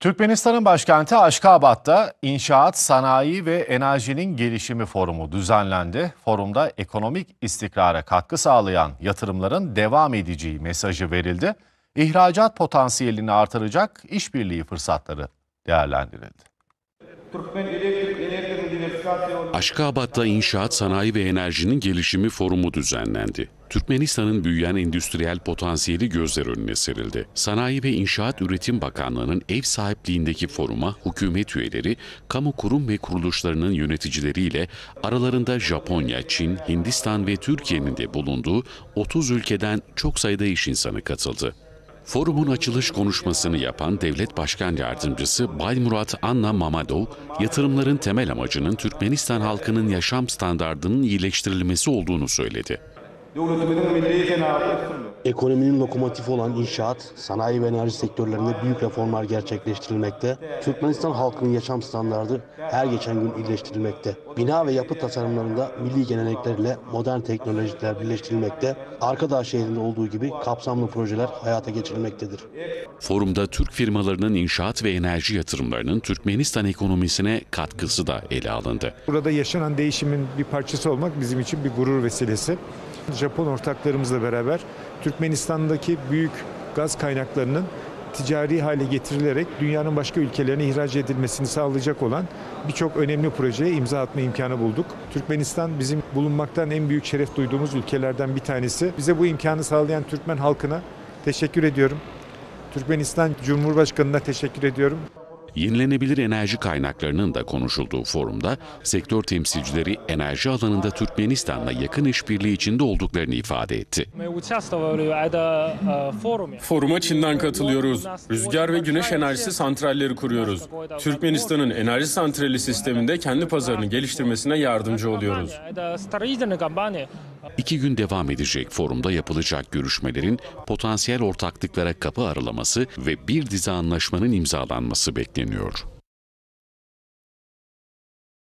Türkmenistan'ın başkenti Aşkabat'ta İnşaat, Sanayi ve Enerjinin Gelişimi Forumu düzenlendi. Forumda ekonomik istikrara katkı sağlayan yatırımların devam edeceği mesajı verildi. İhracat potansiyelini artıracak işbirliği fırsatları değerlendirildi. Türkmen Elektrik Enerji Diversifikasyon Aşkabat'ta İnşaat Sanayi ve Enerjinin Gelişimi Forumu düzenlendi. Türkmenistan'ın büyüyen endüstriyel potansiyeli gözler önüne serildi. Sanayi ve İnşaat Üretim Bakanlığı'nın ev sahipliğindeki foruma hükümet üyeleri, kamu kurum ve kuruluşlarının yöneticileriyle aralarında Japonya, Çin, Hindistan ve Türkiye'nin de bulunduğu 30 ülkeden çok sayıda iş insanı katıldı. Forumun açılış konuşmasını yapan Devlet Başkan Yardımcısı Baymurat Anna Mamadov, yatırımların temel amacının Türkmenistan halkının yaşam standardının iyileştirilmesi olduğunu söyledi. Ekonominin lokomotifi olan inşaat, sanayi ve enerji sektörlerinde büyük reformlar gerçekleştirilmekte. Türkmenistan halkının yaşam standardı her geçen gün iyileştirilmekte. Bina ve yapı tasarımlarında milli geleneklerle modern teknolojiler birleştirilmekte. Arkadağ şehrinde olduğu gibi kapsamlı projeler hayata geçirilmektedir. Forumda Türk firmalarının inşaat ve enerji yatırımlarının Türkmenistan ekonomisine katkısı da ele alındı. Burada yaşanan değişimin bir parçası olmak bizim için bir gurur vesilesi. Japon ortaklarımızla beraber Türkmenistan'daki büyük gaz kaynaklarının ticari hale getirilerek dünyanın başka ülkelerine ihraç edilmesini sağlayacak olan birçok önemli projeye imza atma imkanı bulduk. Türkmenistan bizim bulunmaktan en büyük şeref duyduğumuz ülkelerden bir tanesi. Bize bu imkanı sağlayan Türkmen halkına teşekkür ediyorum. Türkmenistan Cumhurbaşkanı'na teşekkür ediyorum. Yenilenebilir enerji kaynaklarının da konuşulduğu forumda sektör temsilcileri enerji alanında Türkmenistan'la yakın işbirliği içinde olduklarını ifade etti. Foruma Çin'den katılıyoruz. Rüzgar ve güneş enerjisi santralleri kuruyoruz. Türkmenistan'ın enerji santrali sisteminde kendi pazarını geliştirmesine yardımcı oluyoruz. İki gün devam edecek forumda yapılacak görüşmelerin potansiyel ortaklıklara kapı aralaması ve bir dizi anlaşmanın imzalanması bekleniyor.